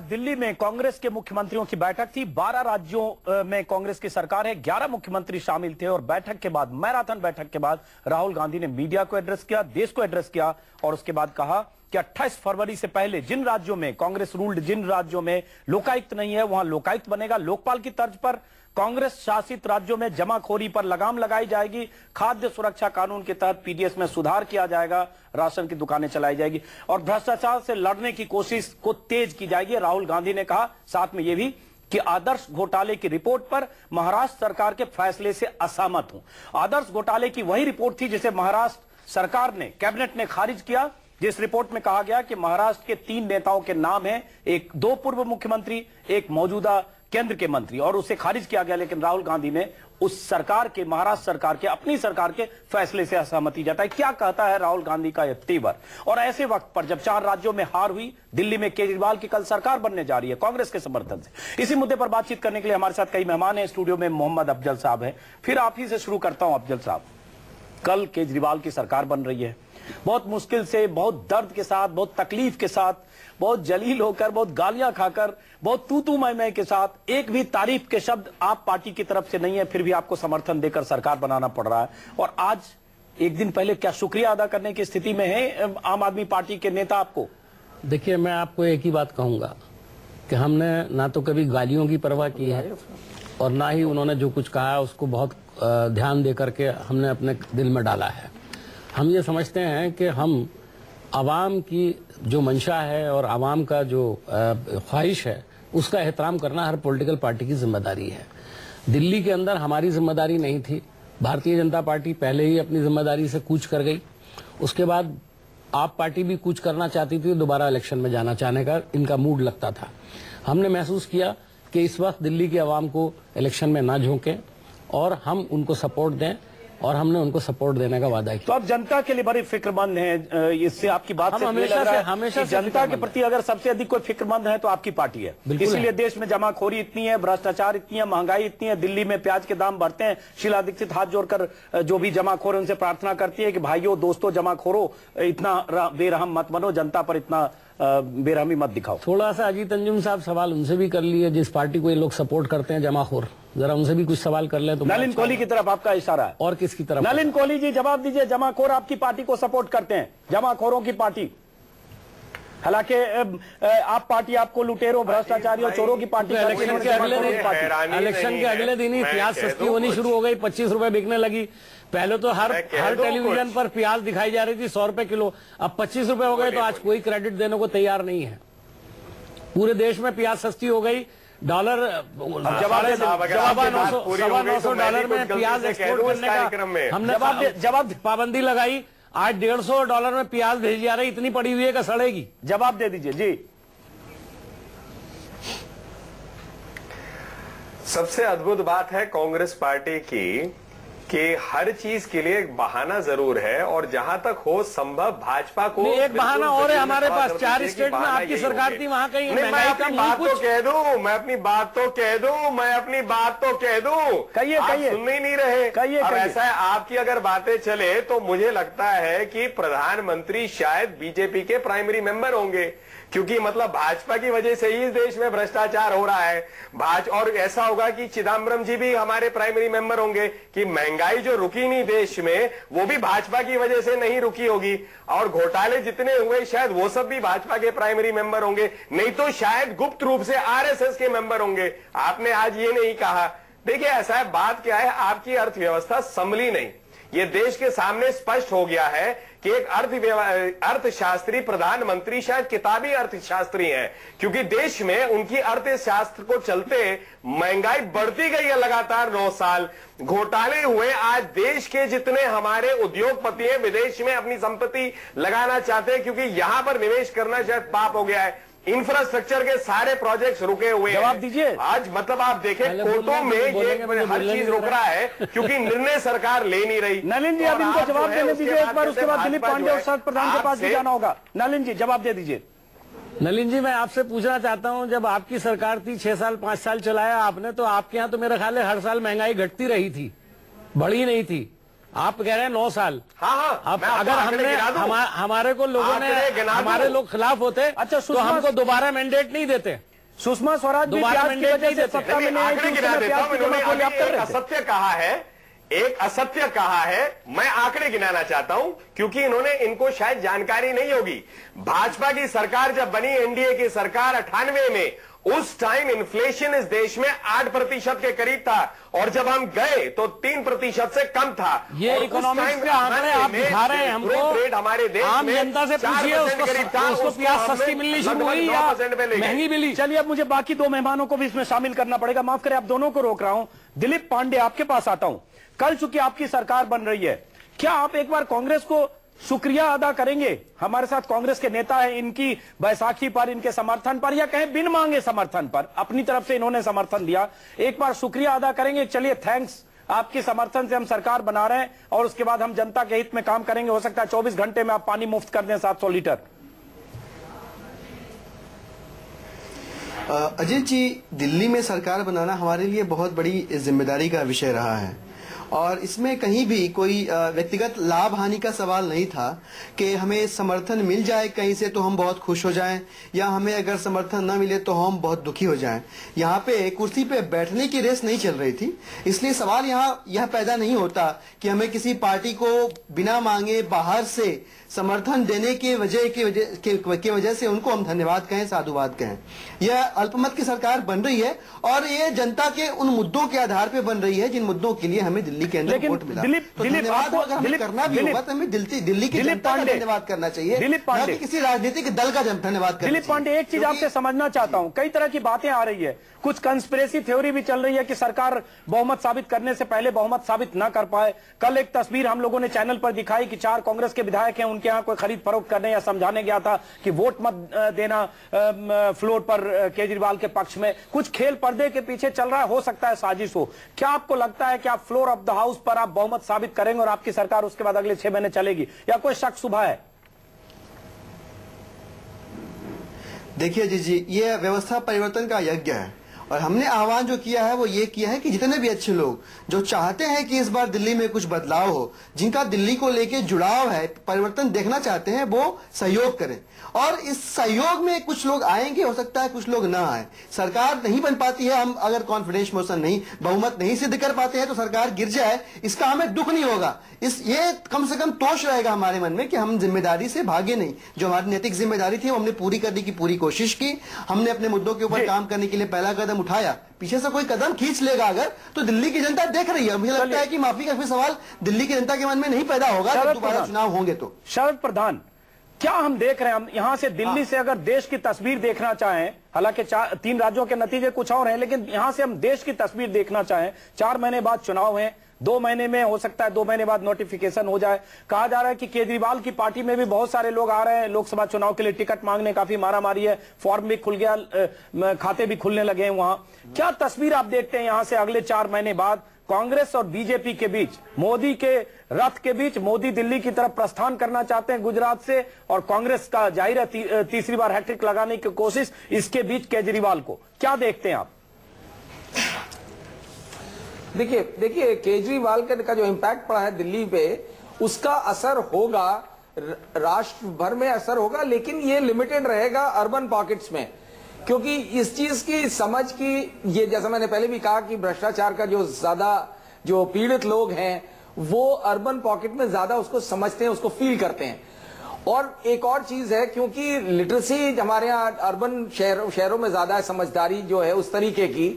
दिल्ली में कांग्रेस के मुख्यमंत्रियों की बैठक थी। 12 राज्यों में कांग्रेस की सरकार है। 11 मुख्यमंत्री शामिल थे और बैठक के बाद, मैराथन बैठक के बाद राहुल गांधी ने मीडिया को एड्रेस किया, देश को एड्रेस किया और उसके बाद कहा कि 28 फरवरी से पहले जिन राज्यों में कांग्रेस रूल्ड, जिन राज्यों में लोकायुक्त नहीं है, वहाँ लोकायुक्त बनेगा। लोकपाल की तर्ज पर कांग्रेस शासित राज्यों में जमाखोरी पर लगाम लगाई जाएगी। खाद्य सुरक्षा कानून के तहत पीडीएस में सुधार किया जाएगा। राशन की दुकानें चलाई जाएगी। और भ्रष्टाचार से लड़ने की कोशिश को तेज की जाएगी। राहुल गांधी ने कहा, साथ में यह भी कि आदर्श घोटाले की रिपोर्ट पर महाराष्ट्र सरकार के फैसले से असहमत हूँ। आदर्श घोटाले की वही रिपोर्ट थी जिसे महाराष्ट्र सरकार ने, कैबिनेट ने खारिज किया। जिस रिपोर्ट में कहा गया कि महाराष्ट्र के तीन नेताओं के नाम हैं, एक दो पूर्व मुख्यमंत्री, एक मौजूदा केंद्र के मंत्री। और उसे खारिज किया गया, लेकिन राहुल गांधी ने उस सरकार के, महाराष्ट्र सरकार के, अपनी सरकार के फैसले से असहमति जताई। क्या कहता है राहुल गांधी का यह तेवर? और ऐसे वक्त पर जब चार राज्यों में हार हुई, दिल्ली में केजरीवाल की कल सरकार बनने जा रही है, कांग्रेस के समर्थन से। इसी मुद्दे पर बातचीत करने के लिए हमारे साथ कई मेहमान हैं। स्टूडियो में मोहम्मद अफजल साहब है। फिर आप ही से शुरू करता हूँ, अफजल साहब। कल केजरीवाल की सरकार बन रही है। बहुत मुश्किल से, बहुत दर्द के साथ, बहुत तकलीफ़ के साथ, बहुत जलील होकर, बहुत गालियाँ खाकर, बहुत तू तू मैं मैं के साथ एक भी तारीफ़ के शब्द आप पार्टी की तरफ़ से नहीं है, फिर भी आपको समर्थन देकर सरकार बनाना पड़ रहा है। और आज, एक दिन पहले क्या शुक्रिया अदा करने की स्थिति में है आम आदमी पार्टी के नेता आपको? देखिए, मैं आपको एक ही बात कहूँगा कि हमने ना तो कभी गालियों की परवाह की है, और ना ही उन्होंने जो कुछ कहा उसको बहुत ध्यान दे करके हमने अपने दिल में डाला है। हम ये समझते हैं कि हम आवाम की जो मंशा है और आवाम का जो ख्वाहिश है, उसका एहतराम करना हर पॉलिटिकल पार्टी की ज़िम्मेदारी है। दिल्ली के अंदर हमारी ज़िम्मेदारी नहीं थी। भारतीय जनता पार्टी पहले ही अपनी ज़िम्मेदारी से कूच कर गई। उसके बाद आप पार्टी भी कुछ करना चाहती थी, दोबारा इलेक्शन में जाना चाहने का इनका मूड लगता था। हमने महसूस किया कि इस वक्त दिल्ली की आवाम को इलेक्शन में ना झोंके। और हम उनको सपोर्ट दें और हमने उनको सपोर्ट देने का वादा किया। तो आप जनता के लिए बड़ी फिक्रमंद हैं इससे आपकी बात हम से हमेशा से- हमेशा से जनता के प्रति अगर सबसे अधिक कोई फिक्रमंद है तो आपकी पार्टी है। इसीलिए देश में जमाखोरी इतनी है भ्रष्टाचार इतनी है महँगाई इतनी है दिल्ली में प्याज के दाम बढ़ते हैं। शीला दीक्षित हाथ जोड़कर जो भी जमाखोर है उनसे प्रार्थना करती है कि भाइयों दोस्तों जमाखोरो इतना बेरहम मत बनो जनता पर इतना बेरहमी मत दिखाओ। थोड़ा सा अजीत अंजुम साहब सवाल उनसे भी कर लिए जिस पार्टी को ये लोग सपोर्ट करते हैं जमाखोर। जरा उनसे भी कुछ सवाल कर ले तो नलिन कोहली की तरफ़ आपका इशारा है। और किसकी तरफ़? नलिन कोहली जी जवाब दीजिए जमाखोर आपकी पार्टी को सपोर्ट करते हैं जमाखोरों की पार्टी। हालाँकि आप पार्टी आपको लुटेरों भ्रष्टाचारियों चोरों की पार्टी तो है, इलेक्शन के अगले दिन इलेक्शन के अगले दिन ही प्याज सस्ती होनी शुरू हो गई पच्चीस रुपए बिकने लगी। पहले तो हर हर टेलीविज़न पर प्याज दिखाई जा रही थी सौ रुपए किलो। अब पच्चीस रुपए हो गए तो आज कोई क्रेडिट देने को तैयार नहीं है। पूरे देश में प्याज सस्ती हो गई। डॉलर जवाब सवा नौ सौ तो डॉलर में प्याज एक्सपोर्ट करने का हमने जवाब पाबंदी लगाई। आज डेढ़ सौ डॉलर में प्याज भेजी जा रही, इतनी पड़ी हुई है कि सड़ेगी जवाब दे दीजिए, जी। सबसे अद्भुत बात है कांग्रेस पार्टी की कि हर चीज़ के लिए एक बहाना ज़रूर है और जहाँ तक हो संभव भाजपा को एक बहाना और है हमारे पास। चार स्टेट में आपकी सरकार थी, वहाँ कहीं नहीं, मैं अपनी बात तो कह दूँ मैं अपनी बात तो कह दू मैं अपनी बात तो कह दूँ कहिए, कहिए। सुन ही नहीं रहे कहिए। ऐसा है आपकी अगर बातें चले तो मुझे लगता है कि प्रधानमंत्री शायद बीजेपी के प्राइमरी मेंबर होंगे क्योंकि मतलब भाजपा की वजह से ही इस देश में भ्रष्टाचार हो रहा है। भाज और ऐसा होगा कि चिदम्बरम जी भी हमारे प्राइमरी मेंबर होंगे कि महँगाई जो रुकी नहीं देश में, वो भी भाजपा की वजह से नहीं रुकी होगी। और घोटाले जितने हुए, शायद वो सब भी भाजपा के प्राइमरी मेंबर होंगे। नहीं तो शायद गुप्त रूप से आरएसएस के मेंबर होंगे। आपने आज ये नहीं कहा। देखिए, ऐसा है, बात क्या है? आपकी अर्थव्यवस्था संभली नहीं। ये देश के सामने स्पष्ट हो गया है कि एक अर्थ अर्थशास्त्री, प्रधानमंत्री शायद किताबी अर्थशास्त्री हैं, क्योंकि देश में उनकी अर्थशास्त्र को चलते महँगाई बढ़ती गई है लगातार नौ साल। घोटाले हुए आज देश के जितने हमारे उद्योगपति हैं, विदेश में अपनी संपत्ति लगाना चाहते हैं, क्योंकि यहाँ पर निवेश करना शायद पाप हो गया है। इंफ्रास्ट्रक्चर के सारे प्रोजेक्ट्स रुके हुए हैं। जवाब दीजिए। आज मतलब आप देखें कोर्टों में ये हर चीज़ रुक रहा। है क्योंकि निर्णय सरकार ले नहीं रही। नलिन जी अब इनको जवाब देने दीजिए एक बार उसके बाद दिलीप पांडे और शरद प्रधान के पास भी जाना होगा। नलिन जी जवाब दे दीजिए। नलिन जी मैं आपसे पूछना चाहता हूँ जब आपकी सरकार थी छह साल पाँच साल चलाया आपने तो आपके यहाँ तो मेरा ख्याल है हर साल महँगाई घटती रही थी बढ़ी नहीं थी। आप कह रहे हैं नौ साल। हाँ हाँ अगर हमने हमा, हमारे को लोगों ने। हमारे लोग खिलाफ होते अच्छा, तो हमको दोबारा मैंडेट नहीं देते। सुषमा स्वराज दोबारा वजह नहीं देते। हूँ असत्य कहा है एक असत्य कहा है मैं आंकड़े गिनाना चाहता हूँ क्योंकि इन्होंने इनको शायद जानकारी नहीं होगी। भाजपा की सरकार जब बनी एनडीए की सरकार अठानवे में उस टाइम इन्फ्लेशन इस देश में आठ प्रतिशत के करीब था और जब हम गए तो तीन प्रतिशत से कम था। ये इकोनॉमिक्स के आंकड़े आप दिखा रहे हैं हमको। rate हमारे देश आम जनता से पूछिए उसको उसको प्याज सस्ती मिलनी शुरू हुई या 9% पे ले गए। महँगी मिली? चलिए अब मुझे बाकी दो मेहमानों को भी इसमें शामिल करना पड़ेगा। माफ़ करें आप दोनों को रोक रहा हूँ। दिलीप पांडे आपके पास आता हूँ। कल चूँकि आपकी सरकार बन रही है क्या आप एक बार कांग्रेस को शुक्रिया अदा करेंगे। हमारे साथ कांग्रेस के नेता हैं इनकी बैसाखी पर इनके समर्थन पर या कहें बिन मांगे समर्थन पर अपनी तरफ़ से इन्होंने समर्थन दिया एक बार शुक्रिया अदा करेंगे। चलिए थैंक्स आपके समर्थन से हम सरकार बना रहे हैं और उसके बाद हम जनता के हित में काम करेंगे। हो सकता है 24 घंटे में आप पानी मुफ़्त कर दें 700 लीटर। अ, अजय जी दिल्ली में सरकार बनाना हमारे लिए बहुत बड़ी ज़िम्मेदारी का विषय रहा है। और इसमें कहीं भी कोई व्यक्तिगत लाभ हानि का सवाल नहीं था कि हमें समर्थन मिल जाए कहीं से तो हम बहुत खुश हो जाएँ या हमें अगर समर्थन न मिले तो हम बहुत दुखी हो जाएँ। यहाँ पे कुर्सी पे बैठने की रेस नहीं चल रही थी इसलिए सवाल यहाँ यह पैदा नहीं होता कि हमें किसी पार्टी को बिना मांगे बाहर से समर्थन देने के वजह की वजह के, के वजह से उनको हम धन्यवाद कहें साधुवाद कहें। यह अल्पमत की सरकार बन रही है और ये जनता के उन मुद्दों के आधार पे बन रही है जिन मुद्दों के लिए हमें दिल्ली के अंदर लेकिन वोट मिला। दिलीप- तो दिलीप, आपको- अगर हमें करना भी होगा तो हमें दिल्ली दिल्ली की जनता का धन्यवाद करना चाहिए। दिलीप पांडे- किसी राजनीतिक दल का धन्यवाद करना दिलीप पांडे एक चीज़ आपसे समझना चाहता हूँ कई तरह की बातें आ रही है। कुछ कंस्पिरेसी थ्योरी भी चल रही है कि सरकार बहुमत साबित करने से पहले बहुमत साबित ना कर पाए। कल एक तस्वीर हम लोगों ने चैनल पर दिखाई कि चार कांग्रेस के विधायक हैं उनके यहाँ कोई खरीद फरोख्त करने या समझाने गया था कि वोट मत देना फ्लोर पर केजरीवाल के पक्ष में। कुछ खेल पर्दे के पीछे चल रहा है हो सकता है साजिश हो। क्या आपको लगता है कि आप फ्लोर ऑफ़ द हाउस पर आप बहुमत साबित करेंगे और आपकी सरकार उसके बाद अगले छह महीने चलेगी। या कोई शक सुबह है? देखिए जी जी, ये व्यवस्था परिवर्तन का यज्ञ है। और हमने आह्वान जो किया है वो ये किया है कि जितने भी अच्छे लोग जो चाहते हैं कि इस बार दिल्ली में कुछ बदलाव हो जिनका दिल्ली को लेके जुड़ाव है परिवर्तन देखना चाहते हैं वो सहयोग करें। और इस सहयोग में कुछ लोग आएँगे हो सकता है कुछ लोग ना आए। सरकार नहीं बन पाती है हम अगर कॉन्फिडेंस मोशन नहीं बहुमत नहीं सिद्ध कर पाते हैं तो सरकार गिर जाए इसका हमें दुख नहीं होगा। इस ये कम से कम तोष रहेगा हमारे मन में कि हम ज़िम्मेदारी से भागे नहीं। जो हमारी नैतिक ज़िम्मेदारी थी वो हमने पूरी करने की पूरी कोशिश की। हमने अपने मुद्दों के ऊपर काम करने के लिए पहला कदम उठाया। पीछे से कोई कदम खींच लेगा अगर तो दिल्ली की जनता देख रही है। मुझे लगता है कि माफ़ी का कोई सवाल दिल्ली की जनता के मन में नहीं पैदा होगा जब दोबारा चुनाव होंगे तो। शरद प्रधान क्या हम देख रहे हैं? हम यहाँ से दिल्ली से अगर देश की तस्वीर देखना चाहें हालाँकि तीन राज्यों के नतीजे कुछ और हैं लेकिन यहाँ से हम देश की तस्वीर देखना चाहें चार महीने बाद चुनाव है दो महीने में हो सकता है दो महीने बाद नोटिफिकेशन हो जाए। कहा जा रहा है कि केजरीवाल की पार्टी में भी बहुत सारे लोग आ रहे हैं। लोकसभा चुनाव के लिए टिकट मांगने काफ़ी मारा मारी है। फॉर्म भी खुल गया खाते भी खुलने लगे हैं वहाँ। क्या तस्वीर आप देखते हैं यहाँ से अगले चार महीने बाद? कांग्रेस और बीजेपी के बीच मोदी के रथ के बीच मोदी दिल्ली की तरफ़ प्रस्थान करना चाहते हैं गुजरात से और कांग्रेस का ज़ाहिर है ती, तीसरी बार हैट्रिक लगाने की कोशिश इसके बीच केजरीवाल को। क्या देखते हैं आप? देखिए देखिए, केजरीवाल का जो इम्पैक्ट पड़ा है दिल्ली पे, उसका असर होगा राष्ट्र भर में असर होगा, लेकिन ये लिमिटेड रहेगा अर्बन पॉकेट्स में। क्योंकि इस चीज़ की समझ की, ये जैसा मैंने पहले भी कहा कि भ्रष्टाचार का जो ज़्यादा, जो पीड़ित लोग हैं, वो अर्बन पॉकेट में ज़्यादा उसको समझते हैं, उसको फील करते हैं। और एक और चीज़ है, क्योंकि लिटरेसी हमारे यहाँ अर्बन शहरों शहरों में ज़्यादा है, समझदारी जो है उस तरीके की।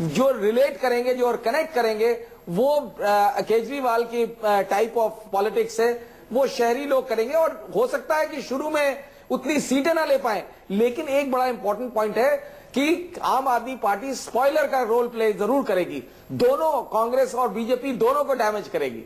जो रिलेट करेंगे जो और कनेक्ट करेंगे वो केजरीवाल की टाइप ऑफ़ पॉलिटिक्स है वो शहरी लोग करेंगे और हो सकता है कि शुरू में उतनी सीटें ना ले पाए। लेकिन एक बड़ा इंपॉर्टेंट पॉइंट है कि आम आदमी पार्टी स्पॉइलर का रोल प्ले ज़रूर करेगी। दोनों कांग्रेस और बीजेपी दोनों को डैमेज करेगी।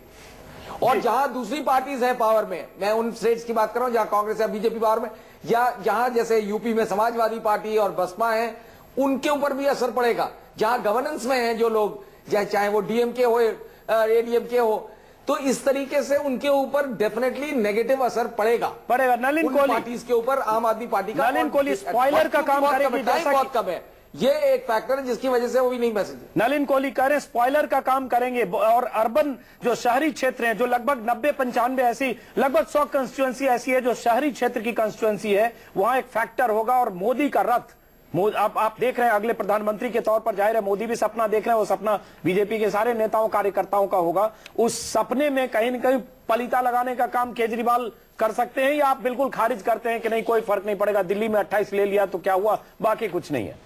और जहाँ दूसरी पार्टीज़ हैं पावर में मैं उन स्टेट्स की बात कर रहा हूँ जहाँ कांग्रेस या बीजेपी पावर में या जहाँ जैसे यूपी में समाजवादी पार्टी और बसपा है उनके ऊपर भी असर पड़ेगा। जहाँ गवर्नेंस में हैं जो लोग चाहे चाहे वो डीएमके हो एडीएमके हो तो इस तरीके से उनके ऊपर डेफिनेटली नेगेटिव असर पड़ेगा। पड़ेगा। नलिन कोहली। पार्टीज़ के ऊपर आम आदमी पार्टी का नलिन कोहली spoiler का काम बहुत कम करेगी, है, बहुत कम है। ये एक फैक्टर है जिसकी वजह से वो भी नहीं मैसेज नलिन कोहली कह रहे हैं स्पॉइलर का काम करेंगे। और अर्बन जो शहरी क्षेत्र हैं जो लगभग नब्बे पंचानवे ऐसी लगभग सौ कंस्टिट्युएंसी ऐसी है जो शहरी क्षेत्र की कंस्टिट्युएंसी है वहाँ एक फैक्टर होगा और मोदी का रथ आप आप देख रहे हैं, अगले प्रधानमंत्री के तौर पर ज़ाहिर है, मोदी भी सपना देख रहे हैं, वो सपना बीजेपी के सारे नेताओं, कार्यकर्ताओं का होगा। उस सपने में कहीं न कहीं पलीता लगाने का काम केजरीवाल कर सकते हैं या आप बिल्कुल खारिज करते हैं कि नहीं, कोई फ़र्क नहीं पड़ेगा, दिल्ली में 28 ले लिया तो क्या हुआ, बाकी कुछ नहीं है।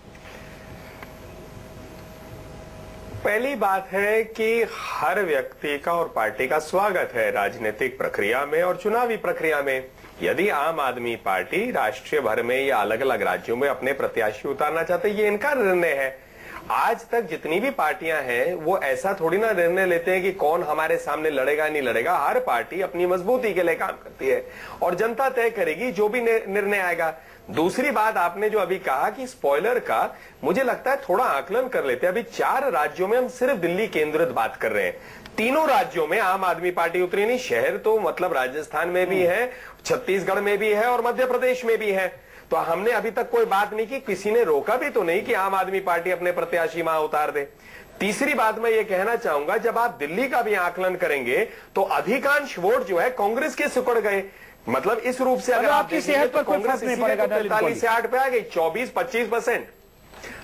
पहली बात है कि हर व्यक्ति का और पार्टी का स्वागत है राजनीतिक प्रक्रिया में और चुनावी प्रक्रिया में। यदि आम आदमी पार्टी राष्ट्रीय भर में या अलग अलग राज्यों में अपने प्रत्याशी उतारना चाहते ये इनका निर्णय है। आज तक जितनी भी पार्टियाँ हैं, वो ऐसा थोड़ी ना निर्णय लेते हैं कि कौन हमारे सामने लड़ेगा, नहीं लड़ेगा। हर पार्टी अपनी मजबूती के लिए काम करती है और जनता तय करेगी जो भी निर्णय आएगा। दूसरी बात आपने जो अभी कहा कि स्पॉइलर का, मुझे लगता है थोड़ा आकलन कर लेते हैं। अभी चार राज्यों में हम सिर्फ़ दिल्ली केंद्रित बात कर रहे हैं। तीनों राज्यों में आम आदमी पार्टी उतरी नहीं। शहर तो मतलब राजस्थान में भी है छत्तीसगढ़ में भी है और मध्य प्रदेश में भी है। तो हमने अभी तक कोई बात नहीं की किसी ने रोका भी तो नहीं कि आम आदमी पार्टी अपने प्रत्याशी वहाँ उतार दे। तीसरी बात मैं ये कहना चाहूँगा जब आप दिल्ली का भी आकलन करेंगे तो अधिकांश वोट जो है कांग्रेस के सिकुड़ गए। मतलब इस रूप से अगर आपकी सेहत पर तो कांग्रेस नहीं पड़ेगा, तो पैंतालीस से आठ पे आ गई चौबीस पच्चीस परसेंट।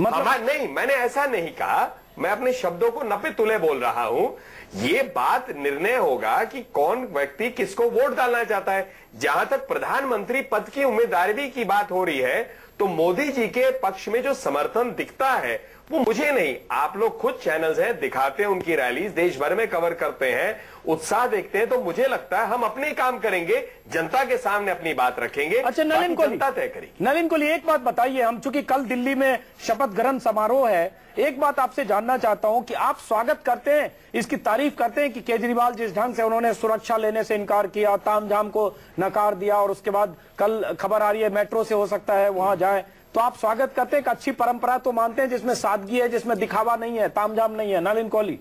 मतलब नहीं मैंने ऐसा नहीं कहा। मैं अपने शब्दों को नपे तुले बोल रहा हूँ। ये बात निर्णय होगा कि कौन व्यक्ति किसको वोट डालना चाहता है। जहाँ तक प्रधानमंत्री पद की उम्मीदवारी की बात हो रही है तो मोदी जी के पक्ष में जो समर्थन दिखता है वो मुझे नहीं आप लोग खुद चैनल्स हैं दिखाते हैं उनकी रैलीज देश भर में कवर करते हैं उत्साह देखते हैं तो मुझे लगता है हम अपने काम करेंगे जनता के सामने अपनी बात रखेंगे अच्छा नलिन को जनता तय करेगी। नलिन कोहली एक बात बताइए हम चूँकि कल दिल्ली में शपथ ग्रहण समारोह है एक बात आपसे जानना चाहता हूँ कि आप स्वागत करते हैं इसकी तारीफ़ करते हैं कि केजरीवाल जिस ढंग से उन्होंने सुरक्षा लेने से इनकार किया तामझाम को नकार दिया और उसके बाद कल खबर आ रही है, मेट्रो से हो सकता है वहाँ जाए। तो आप स्वागत करते हैं, एक अच्छी परंपरा तो मानते हैं जिसमें सादगी है, जिसमें दिखावा नहीं है, तामझाम नहीं है। नलिन कोहली।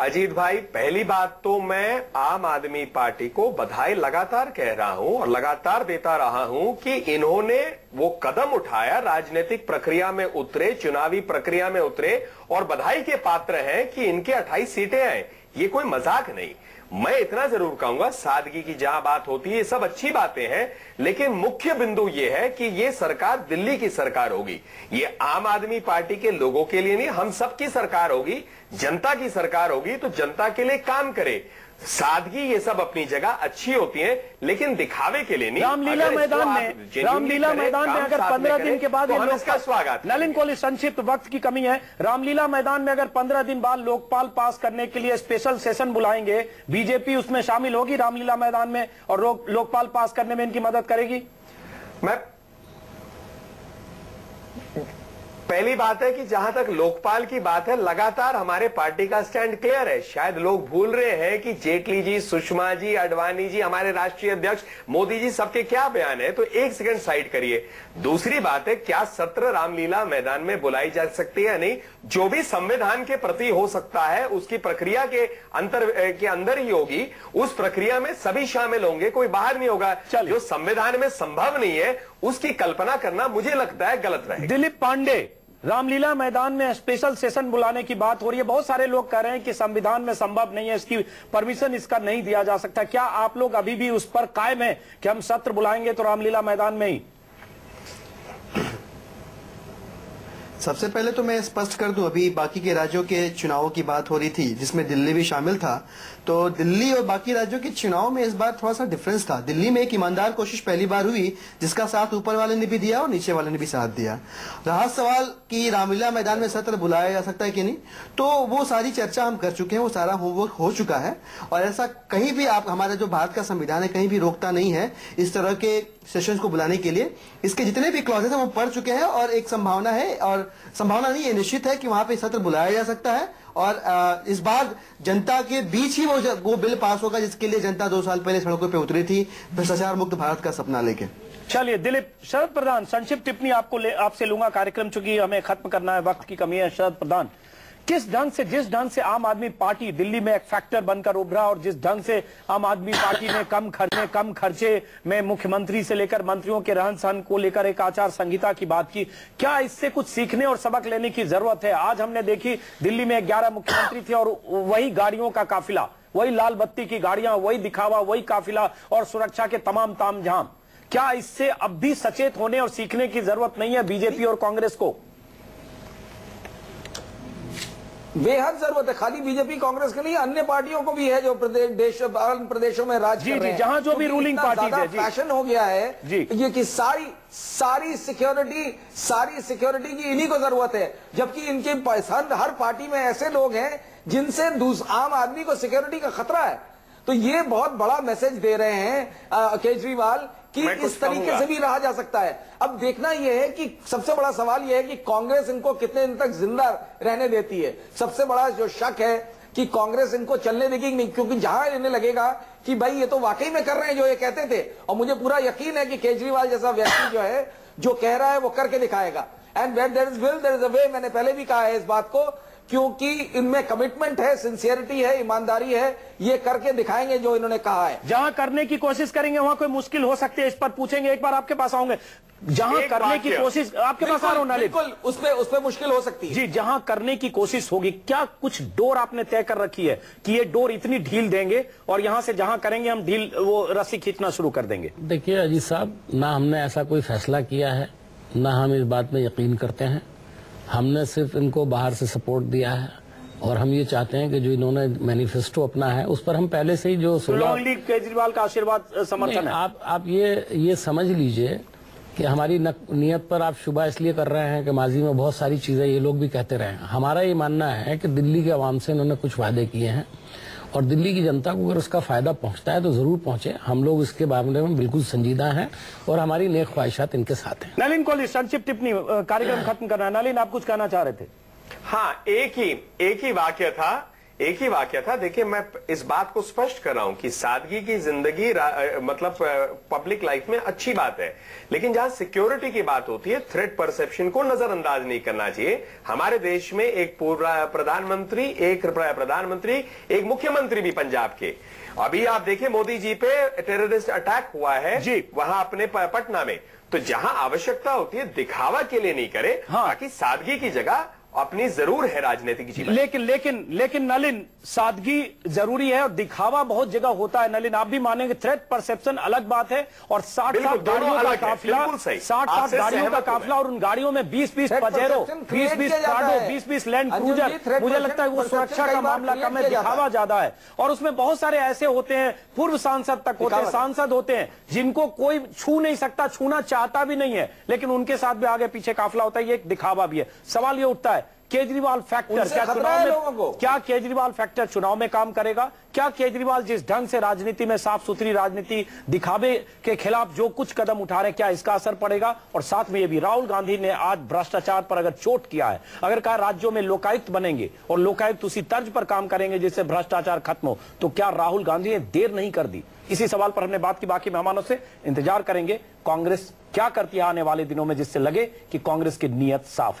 अजीत भाई, पहली बात तो मैं आम आदमी पार्टी को बधाई लगातार कह रहा हूँ और लगातार देता रहा हूँ कि इन्होंने वो कदम उठाया, राजनीतिक प्रक्रिया में उतरे, चुनावी प्रक्रिया में उतरे और बधाई के पात्र हैं कि इनके 28 सीटें आए। ये कोई मज़ाक नहीं। मैं इतना ज़रूर कहूँगा, सादगी की जहाँ बात होती है सब अच्छी बातें हैं, लेकिन मुख्य बिंदु यह है कि ये सरकार दिल्ली की सरकार होगी। ये आम आदमी पार्टी के लोगों के लिए नहीं, हम सबकी सरकार होगी, जनता की सरकार होगी तो जनता के लिए काम करे। सादगी ये सब अपनी जगह अच्छी होती है लेकिन दिखावे के लिए नहीं। रामलीला मैदान में रामलीला मैदान में अगर पंद्रह दिन के बाद तो इसका स्वागत नलिन कोहली संक्षिप्त वक्त की कमी है। रामलीला मैदान में अगर पंद्रह दिन बाद लोकपाल पास करने के लिए स्पेशल सेशन बुलाएँगे बीजेपी उसमें शामिल होगी रामलीला मैदान में और लोकपाल पास करने में इनकी मदद करेगी? मैं पहली बात है कि जहाँ तक लोकपाल की बात है लगातार हमारे पार्टी का स्टैंड क्लियर है। शायद लोग भूल रहे हैं कि जेटली जी सुषमा जी अडवाणी जी हमारे राष्ट्रीय अध्यक्ष मोदी जी सबके क्या बयान है? तो एक सेकंड साइड करिए। दूसरी बात है क्या सत्र रामलीला मैदान में बुलाई जा सकती है या नहीं? जो भी संविधान के प्रति हो सकता है उसकी प्रक्रिया के अंतर के अंदर ही होगी। उस प्रक्रिया में सभी शामिल होंगे कोई बाहर नहीं होगा। जो संविधान में संभव नहीं है उसकी कल्पना करना मुझे लगता है गलत रहेगा। दिलीप पांडे रामलीला मैदान में स्पेशल सेशन बुलाने की बात हो रही है। बहुत सारे लोग कह रहे हैं कि संविधान में संभव नहीं है, इसकी परमिशन इसका नहीं दिया जा सकता। क्या आप लोग अभी भी उस पर कायम है कि हम सत्र बुलाएँगे तो रामलीला मैदान में ही? सबसे पहले तो मैं स्पष्ट कर दूँ, अभी बाकी के राज्यों के चुनावों की बात हो रही थी, जिसमें दिल्ली भी शामिल था। तो दिल्ली और बाकी राज्यों के चुनाव में इस बार थोड़ा सा डिफरेंस था। दिल्ली में एक ईमानदार कोशिश पहली बार हुई, जिसका साथ ऊपर वाले ने भी दिया और नीचे वाले ने भी साथ दिया। रहा सवाल कि रामलीला मैदान में सत्र बुलाया जा सकता है कि नहीं? तो वो सारी चर्चा हम कर चुके हैं, वो सारा होमवर्क हो चुका है। और ऐसा कहीं भी आप, हमारा जो भारत का संविधान है, कहीं भी रोकता नहीं है, इस तरह के सेशंस को बुलाने के लिए। इसके जितने भी क्लॉजेस हैं, वो पढ़ चुके हैं और एक संभावना है और संभावना नहीं, ये निश्चित है कि वहाँ पे सत्र बुलाया जा सकता है और इस बार जनता के बीच ही वो वो बिल पास होगा, जिसके लिए जनता दो साल पहले सड़कों पे उतरी थी। भ्रष्टाचार मुक्त भारत का सपना लेके। चलिए, दिलीप, शरद प्रधान, संक्षिप्त टिप्पणी आपको आपसे लूँगा कार्यक्रम, चूँकि हमें खत्म करना है, वक्त की कमी है। शरद प्रधान किस ढंग से, जिस ढंग से आम आदमी पार्टी दिल्ली में एक फैक्टर बनकर उभरा और जिस ढंग से आम आदमी पार्टी ने कम खर्चे कम खर्चे में मुख्यमंत्री से लेकर मंत्रियों के रहन सहन को लेकर एक आचार संहिता की बात की, क्या इससे कुछ सीखने और सबक लेने की ज़रूरत है? आज हमने देखी दिल्ली में ग्यारह मुख्यमंत्री थे और वही गाड़ियों का काफिला, वही लाल बत्ती की गाड़ियाँ, वही दिखावा, वही काफिला और सुरक्षा के तमाम ताम झाम क्या इससे अब भी सचेत होने और सीखने की ज़रूरत नहीं है बीजेपी और कांग्रेस को? बेहद ज़रूरत है खाली बीजेपी कांग्रेस के लिए अन्य पार्टियों को भी है जो प्रदेश देश प्रदेशों में राज जी, जी, हैं जहाँ जो भी रूलिंग पार्टी है, जी। फ़ैशन हो गया है। ये कि सारी सारी सिक्योरिटी सारी सिक्योरिटी की इन्हीं को ज़रूरत है जबकि इनके पसंद हर पार्टी में ऐसे लोग हैं जिनसे आम आदमी को सिक्योरिटी का खतरा है तो ये बहुत बड़ा मैसेज दे रहे हैं केजरीवाल कि इस तरीके से भी रहा जा सकता है। अब देखना यह है कि सबसे बड़ा सवाल यह है कि कांग्रेस इनको कितने दिन तक ज़िंदा रहने देती है? सबसे बड़ा जो शक है कि कांग्रेस इनको चलने देगी नहीं क्योंकि जहाँ इन्हें लगेगा कि भाई ये तो वाकई में कर रहे हैं जो ये कहते थे। और मुझे पूरा यकीन है कि केजरीवाल जैसा व्यक्ति जो है जो कह रहा है वो करके दिखाएगा। And where there is will there is a way मैंने पहले भी कहा है इस बात को क्योंकि इनमें कमिटमेंट है सिंसियरिटी है ईमानदारी है ये करके दिखाएँगे जो इन्होंने कहा है। जहाँ करने की कोशिश करेंगे वहाँ कोई मुश्किल हो सकती है इस पर पूछेंगे एक बार आपके पास आऊँगे। जहाँ करने की कोशिश आपके पास आ रहा हूँ बिल्कुल उस पे उस पे मुश्किल हो सकती है। जी जहाँ करने की कोशिश होगी क्या कुछ डोर आपने तय कर रखी है कि ये डोर इतनी ढील देंगे और यहाँ से जहाँ करेंगे हम ढील वो रस्सी खींचना शुरू कर देंगे? देखिए अजीत साहब ना हमने ऐसा कोई फैसला किया है ना हम इस बात में यकीन करते हैं। हमने सिर्फ़ इनको बाहर से सपोर्ट दिया है। और हम ये चाहते हैं कि जो इन्होंने मैनिफेस्टो अपना है उस पर हम पहले से ही जो लीग केजरीवाल का आशीर्वाद समर्थन है। आप आप ये ये समझ लीजिए कि हमारी नियत पर आप शुबा इसलिए कर रहे हैं कि माजी में बहुत सारी चीज़ें ये लोग भी कहते रहे हैं। हमारा ये मानना है कि दिल्ली के आवाम से इन्होंने कुछ वादे किए हैं। और दिल्ली की जनता को अगर उसका फ़ायदा पहुँचता है तो ज़रूर पहुँचे। हम लोग इसके मामले में बिल्कुल संजीदा हैं और हमारी नेक ख्वाहिशात इनके साथ हैं। नलिन को संक्षिप्त टिप्पणी कार्यक्रम खत्म करना। है नलिन आप कुछ कहना चाह रहे थे? हाँ एक ही एक ही वाक्य था। एक ही वाक्य था देखिए मैं इस बात को स्पष्ट कर रहा हूँ कि सादगी की ज़िंदगी मतलब पब्लिक लाइफ में अच्छी बात है लेकिन जहाँ सिक्योरिटी की बात होती है थ्रेट परसेप्शन को नजरअंदाज नहीं करना चाहिए हमारे देश में एक पूर्व प्रधानमंत्री एक प्रधानमंत्री एक मुख्यमंत्री भी पंजाब के अभी आप देखिए मोदी जी पे टेररिस्ट अटैक हुआ है जी। वहाँ अपने पटना में तो जहाँ आवश्यकता होती है दिखावा के लिए नहीं करे हाँ। ताकि सादगी की जगह अपनी ज़रूर है राजनीतिक जीवन। लेकिन लेकिन लेकिन नलिन सादगी ज़रूरी है और दिखावा बहुत जगह होता है नलिन। आप भी मानेंगे थ्रेट परसेप्शन अलग बात है और साठ साठ गाड़ियों का काफिला साठ साठ गाड़ियों का काफिला और उन गाड़ियों में बीस बीस पजेरो बीस बीस है। बीस बीस लैंड क्रूजर मुझे लगता है वो सुरक्षा का मामला कम है दिखावा ज़्यादा है। और उसमें बहुत सारे ऐसे होते हैं पूर्व सांसद तक होते हैं सांसद होते हैं जिनको कोई छू नहीं सकता छूना चाहता भी नहीं है लेकिन उनके साथ भी आगे पीछे काफिला होता है ये एक दिखावा भी है। सवाल ये उठता है केजरीवाल फैक्टर क्या चुनाव में को। क्या केजरीवाल फैक्टर चुनाव में काम करेगा? क्या केजरीवाल जिस ढंग से राजनीति में साफ़ सुथरी राजनीति दिखावे के खिलाफ जो कुछ कदम उठा रहे क्या इसका असर पड़ेगा? और साथ में ये भी राहुल गांधी ने आज भ्रष्टाचार पर अगर चोट किया है अगर कहा राज्यों में लोकायुक्त बनेंगे और लोकायुक्त उसी तर्ज पर काम करेंगे जिससे भ्रष्टाचार खत्म हो तो क्या राहुल गांधी ने देर नहीं कर दी? इसी सवाल पर हमने बात की बाकी मेहमानों से इंतज़ार करेंगे। कांग्रेस क्या करती है आने वाले दिनों में जिससे लगे कि कांग्रेस की नीयत साफ़ है?